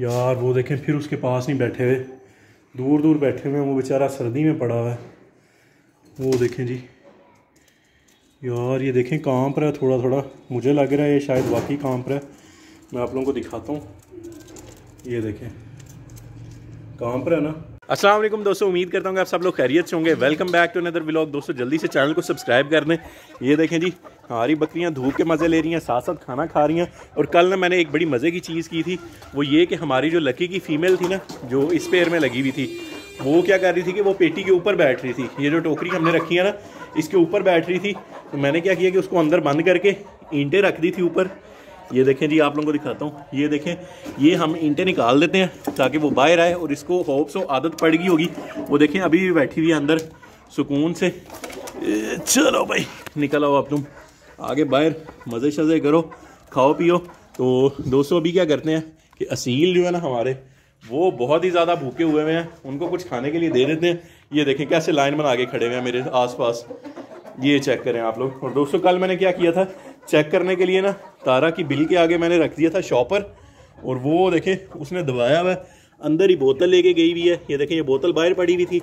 यार, वो देखें, फिर उसके पास नहीं बैठे हुए। दूर दूर बैठे हुए हैं, वो बेचारा सर्दी में पड़ा हुआ है। वो देखें जी। यार, ये देखें कहाँ पर है थोड़ा थोड़ा मुझे लग रहा है ये शायद वाकई कहाँ पर है। मैं आप लोगों को दिखाता हूँ। ये देखें कहाँ पर है ना? वालेकुम दोस्तों, उम्मीद करता हूँ आप सब लोग खैरियत से होंगे। Welcome back to another vlog दोस्तों, जल्दी से चैनल को सब्सक्राइब कर दें ये देखें जी हमारी बकरियाँ धूप के मज़े ले रही हैं साथ साथ खाना खा रही हैं। और कल ना मैंने एक बड़ी मज़े की चीज़ की थी, वो ये कि हमारी जो लकी की फ़ीमेल थी ना, जो इस पेड़ में लगी हुई थी, वो क्या कर रही थी कि वो पेटी के ऊपर बैठ रही थी। ये जो टोकरी हमने रखी है ना, इसके ऊपर बैठ रही थी। तो मैंने क्या किया कि उसको अंदर बंद करके ईंटें रख दी थी ऊपर। ये देखें जी, आप लोगों को दिखाता हूँ। ये देखें, ये हम ईंटें निकाल देते हैं ताकि वो बाहर आए और इसको होप सो आदत पड़ गई होगी। वो देखें, अभी भी बैठी हुई है अंदर, सुकून से। चलो भाई, निकल आओ अब तुम। आगे बाहर मज़े शज़े करो, खाओ पियो। तो दोस्तों, अभी क्या करते हैं कि असील जो है ना हमारे, वो बहुत ही ज़्यादा भूखे हुए हुए हैं। उनको कुछ खाने के लिए दे देते हैं। ये देखें, कैसे लाइन बना के खड़े हुए हैं मेरे आसपास। ये चेक करें आप लोग। और दोस्तों, कल मैंने क्या किया था? चेक करने के लिए ना, तारा की बिल के आगे मैंने रख दिया था शॉपर, और वो देखें, उसने दबाया हुआ अंदर ही बोतल लेके गई हुई है। ये देखें, ये बोतल बाहर पड़ी हुई थी।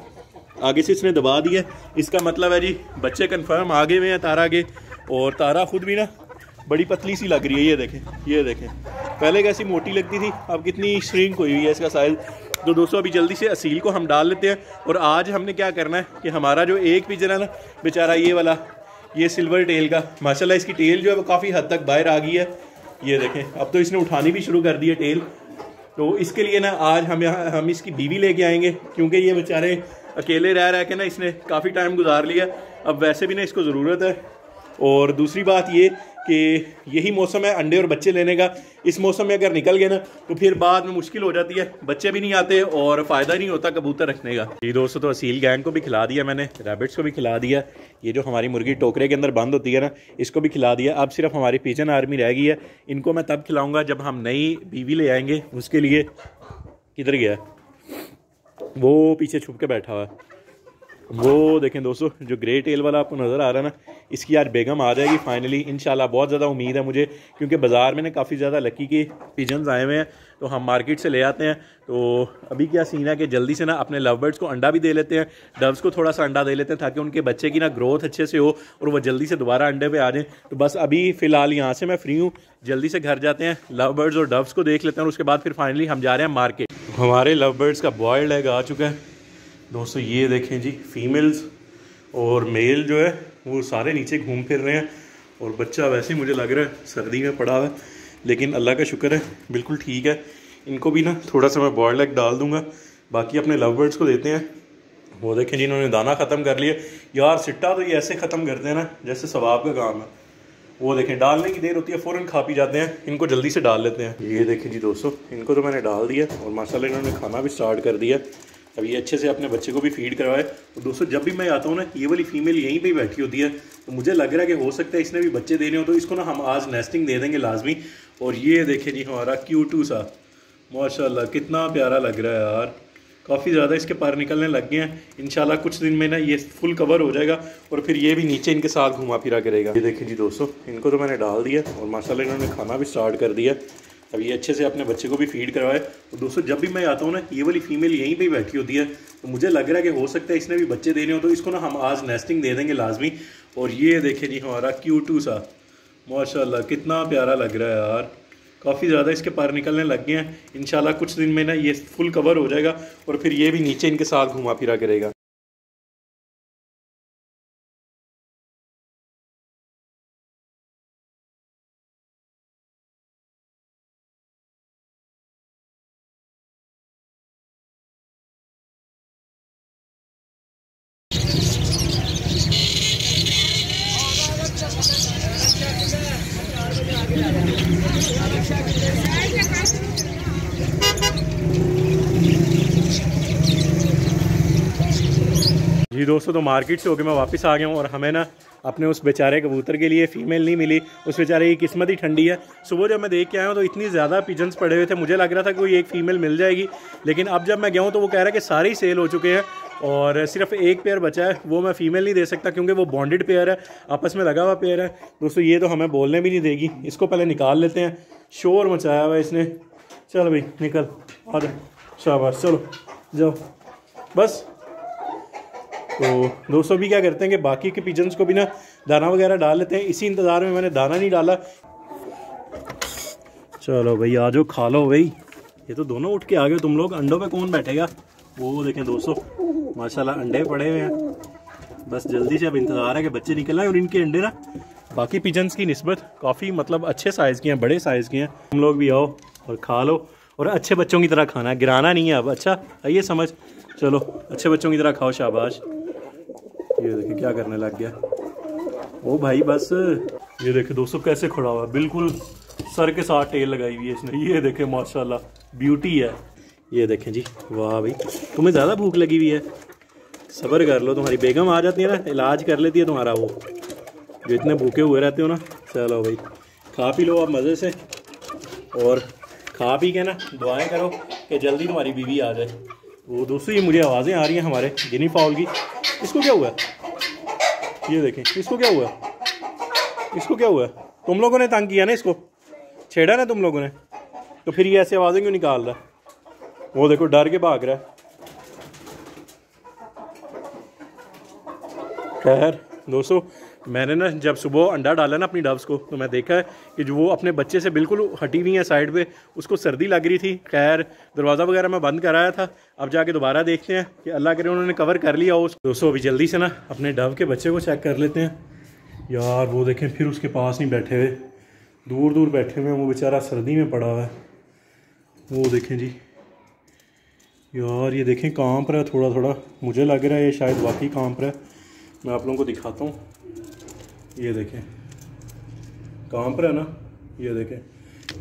आगे से इसने दबा दिया इसका मतलब है जी, बच्चे कंफर्म आगे में हैं तारा के, और तारा खुद भी ना, बड़ी पतली सी लग रही है। ये देखें ये देखें। पहले कैसी मोटी लगती थी, अब कितनी श्रिंक हुई हुई है इसका साइज़ तो दोस्तों, अभी जल्दी से असील को हम डाल लेते हैं, और आज हमने क्या करना है कि हमारा जो एक पिजन है ना, बेचारा ये वाला ये सिल्वर टेल का। माशाल्लाह इसकी टेल जो है वो काफ़ी हद तक बाहर आ गई है। ये देखें, अब तो इसने उठानी भी शुरू कर दी है टेल। तो इसके लिए ना आज हम यहाँ, हम इसकी बीवी लेके आएँगे, क्योंकि ये बेचारे अकेले रह, रहे के ना इसने काफ़ी टाइम गुजार लिया। अब वैसे भी ना इसको ज़रूरत है। और दूसरी बात ये कि यही मौसम है, अंडे और बच्चे लेने का। इस मौसम में अगर निकल गए ना तो फिर बाद में मुश्किल हो जाती है। बच्चे भी नहीं आते और फ़ायदा नहीं होता कबूतर रखने का। जी दोस्तों तो असील गैंग को भी खिला दिया मैंने, रैबिट्स को भी खिला दिया। ये जो हमारी मुर्गी टोकरे के अंदर बंद होती है ना, इसको भी खिला दिया। अब सिर्फ़ हमारी पिजन आर्मी रह गई है। इनको मैं तब खिलाऊँगा जब हम नई बीवी ले आएँगे। उसके लिए किधर गया? वो पीछे छुप के बैठा हुआ है। वो देखें दोस्तों, जो ग्रे टेल वाला आपको नज़र आ रहा है ना, इसकी यार बेगम आ जाएगी फाइनली इन बहुत ज़्यादा उम्मीद है मुझे, क्योंकि बाज़ार में ना काफ़ी ज़्यादा लकी के पिजन्स आए हुए हैं तो हम मार्केट से ले आते हैं। तो अभी क्या सीन है कि जल्दी से ना अपने लव बर्ड्स को अंडा भी दे लेते हैं डव्स को थोड़ा सा अंडा दे लेते हैं, ताकि उनके बच्चे की ना ग्रोथ अच्छे से हो, और वो जल्दी से दोबारा अंडे पे आ जाएँ। तो बस अभी फ़िलहाल यहाँ से मैं फ्री हूँ, जल्दी से घर जाते हैं लव बर्ड्स और डव्स को देख लेते हैं, और उसके बाद फिर फाइनली हम जा रहे हैं मार्केट हमारे लव बर्ड्स का बॉयल्ड एग आ चुका है। दोस्तों, ये देखें जी फीमेल्स और मेल जो है, वो सारे नीचे घूम फिर रहे हैं और बच्चा वैसे ही मुझे लग रहा है सर्दी में पड़ा हुआ है, लेकिन अल्लाह का शुक्र है, बिल्कुल ठीक है। इनको भी ना थोड़ा सा मैं बॉयल एग डाल दूँगा, बाकी अपने लव बर्ड्स को देते हैं। वो देखें जी, इन्होंने दाना ख़त्म कर लिया। यार, सिट्टा तो ये ऐसे ख़त्म करते हैं ना, जैसे सवाब का काम है। वो देखें, डालने की देर होती है, फ़ौरन खा पी जाते हैं। इनको जल्दी से डाल लेते हैं। ये देखें जी, दोस्तों, इनको तो मैंने डाल दिया और माशाल्लाह इन्होंने खाना भी स्टार्ट कर दिया। अब ये अच्छे से अपने बच्चे को भी फ़ीड करवाए। तो दोस्तों, जब भी मैं आता हूँ ना, ये वाली फीमेल यहीं पे बैठी होती है। तो मुझे लग रहा है कि हो सकता है इसने भी बच्चे देने हो तो इसको ना हम आज नेस्टिंग दे देंगे लाजमी। और ये देखे जी, हमारा क्यूटू सा। माशाल्लाह, कितना प्यारा लग रहा है यार। काफ़ी ज़्यादा इसके पर निकलने लग गए हैं। इंशाल्लाह कुछ दिन में ना ये फुल कवर हो जाएगा और फिर ये भी नीचे इनके साथ घुमा फिरा करेगा। ये देखिए जी दोस्तों, इनको तो मैंने डाल दिया और माशाल्लाह इन्होंने खाना भी स्टार्ट कर दिया। अब ये अच्छे से अपने बच्चे को भी फ़ीड करवाए। और दोस्तों, जब भी मैं आता हूँ ना, ये वाली फीमेल यहीं पे बैठी होती है। तो मुझे लग रहा है कि हो सकता है इसने भी बच्चे देने हो तो इसको ना हम आज नेस्टिंग दे देंगे लाजमी। और ये देखे जी हमारा क्यूटू सा। माशाल्लाह, कितना प्यारा लग रहा है यार। काफ़ी ज़्यादा इसके पार निकलने लग गए हैं। इंशाल्लाह कुछ दिन में ना ये फुल कवर हो जाएगा, और फिर ये भी नीचे इनके साथ घुमा फिरा करेगा। जी दोस्तों तो मार्केट से होकर मैं वापस आ गया हूँ और हमें ना अपने उस बेचारे कबूतर के लिए फ़ीमेल नहीं मिली। उस बेचारे की किस्मत ही ठंडी है। सुबह जब मैं देख के आया हूँ तो इतनी ज़्यादा पिजन्स पड़े हुए थे। मुझे लग रहा था कि कोई एक फ़ीमेल मिल जाएगी, लेकिन अब जब मैं गया हूँ तो वो कह रहा है कि सारे ही सेल हो चुके हैं और सिर्फ़ एक पेयर बचा है। वो मैं फ़ीमेल नहीं दे सकता क्योंकि वो बॉन्डेड पेयर है, आपस में लगा हुआ पेयर है। दोस्तों, ये तो हमें बोलने भी नहीं देगी। इसको पहले निकाल लेते हैं। शोर मचाया हुआ इसने। चल भाई, निकल। आ जा। शाबाश। चलो, जाओ। बस। तो दोस्तों भी क्या करते हैं कि बाकी के पिजन्स को भी ना दाना वगैरह डाल लेते हैं। इसी इंतज़ार में मैंने दाना नहीं डाला। चलो भाई, आ जाओ, खा लो भाई। ये तो दोनों उठ के आ गए। तुम लोग अंडों पे कौन बैठेगा? वो देखें दोस्तों, माशाल्लाह अंडे पड़े हुए हैं। बस जल्दी से अब इंतज़ार है कि बच्चे निकल आए और इनके अंडे ना। बाकी पिजन्स की नस्बत काफ़ी मतलब अच्छे साइज़ के हैं, बड़े साइज़ के हैं। तुम लोग भी आओ और खा लो। और अच्छे बच्चों की तरह खाना है। गिराना नहीं है अब। अच्छा आइए समझ। चलो, अच्छे बच्चों की तरह खाओ, शाबाश। ये देखिए क्या करने लग गया। ओ भाई बस। ये देखे दोस्तों कैसे खड़ा हुआ। बिल्कुल सर के साथ टेल लगाई हुई है इसने। ये देखे माशाल्लाह ब्यूटी है। ये देखें जी, वाह भाई। तुम्हें ज़्यादा भूख लगी हुई है। सब्र कर लो, तुम्हारी बेगम आ जाती है ना, इलाज कर लेती है तुम्हारा वो। जो इतने भूखे हुए रहते हो ना, चलो भाई। खा पी लो आप मज़े से। और खा पी के ना, दुआएँ करो कि जल्दी तुम्हारी बीवी आ जाए। वो दोस्तों, ये मुझे आवाज़ें आ रही हैं हमारे, गिनी फाउल की। इसको क्या हुआ? ये देखें, इसको क्या हुआ? इसको क्या हुआ? तुम लोगों ने तंग किया ना इसको? छेड़ा ना तुम लोगों ने? तो फिर ये ऐसी आवाज़ें क्यों निकाल रहा? वो देखो, डर के भाग रहा है। खैर, दोस्तों मैंने ना जब सुबह अंडा डाला ना अपनी डब्स को तो मैं देखा है कि जो वो अपने बच्चे से बिल्कुल हटी हुई है साइड पे, उसको सर्दी लग रही थी। खैर, दरवाज़ा वगैरह मैं बंद कराया था। अब जाके दोबारा देखते हैं कि अल्लाह करे उन्होंने कवर कर लिया उस। दोस्तों, अभी जल्दी से ना अपने डब के बच्चे को चेक कर लेते हैं। यार, वो देखें, फिर उसके पास नहीं बैठे हुए। दूर दूर बैठे हुए हैं, वो बेचारा सर्दी में पड़ा हुआ है। वो देखें जी। यार, ये देखें, काँप रहा है थोड़ा थोड़ा मुझे लग रहा है ये शायद वाकई काँप रहा है। मैं आप लोगों को दिखाता हूँ। ये देखें। काँप पर है ना? ये देखें।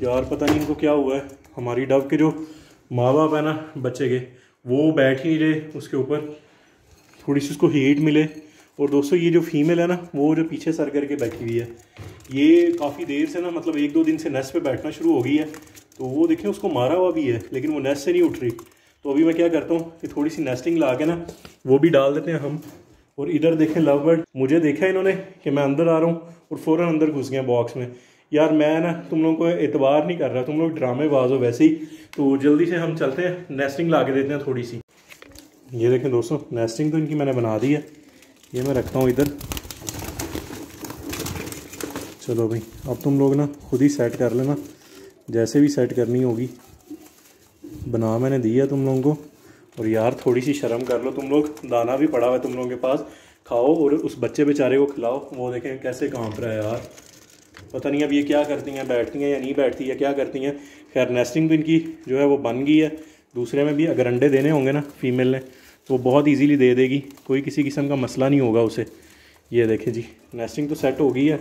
यार पता नहीं इनको क्या हुआ है। हमारी डब के जो माँ बाप है ना, बच्चे के, वो बैठ ही रहे उसके ऊपर। थोड़ी सी उसको हीट मिले। और दोस्तों, ये जो फीमेल है ना, वो जो पीछे सर करके बैठी हुई है। ये काफ़ी देर से ना मतलब एक दो दिन से नेस्ट पे बैठना शुरू हो गई है। तो वो देखें, उसको मारा हुआ भी है, लेकिन वो नेस्ट से नहीं उठ रही। तो अभी मैं क्या करता हूँ कि थोड़ी सी नेस्टिंग ला के ना, वो भी डाल देते हैं हम। और इधर देखें लव बर्ड मुझे देखा इन्होंने कि मैं अंदर आ रहा हूँ और फ़ौरन अंदर घुस गया बॉक्स में। यार मैं ना तुम लोगों को एतबार नहीं कर रहा, तुम लोग ड्रामे बाज हो वैसे ही। तो जल्दी से हम चलते हैं नेस्टिंग ला के देते हैं थोड़ी सी। ये देखें दोस्तों नेस्टिंग तो इनकी मैंने बना दी है। ये मैं रखता हूँ इधर। चलो भाई, अब तुम लोग ना खुद ही सेट कर लेना। जैसे भी सेट करनी होगी। बना मैंने दी है तुम लोगों को। और यार थोड़ी सी शर्म कर लो। तुम लोग, दाना भी पड़ा हुआ है तुम लोगों के पास। खाओ और उस बच्चे बेचारे को खिलाओ। वो देखें कैसे काँप रहा है यार। पता नहीं अब ये क्या करती हैं, बैठती हैं या नहीं बैठती है, क्या करती हैं। खैर नेस्टिंग तो इनकी जो है वो बन गई है। दूसरे में भी अगर अंडे देने होंगे ना फीमेल ने तो वो बहुत ईजीली दे देगी। कोई किसी किस्म का मसला नहीं होगा उसे। ये देखें जी नेस्टिंग तो सेट हो गई है।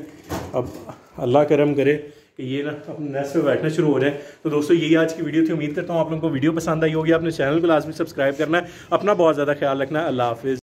अब अल्लाह करम करे कि ये ना अपने नेस्ट पे बैठना शुरू हो जाए। तो दोस्तों, यही आज की वीडियो थी। उम्मीद करता हूँ आप लोगों को वीडियो पसंद आई होगी। अपने चैनल को लाजमी सब्सक्राइब करना है। अपना बहुत ज़्यादा ख्याल रखना अल्लाह हाफिज़।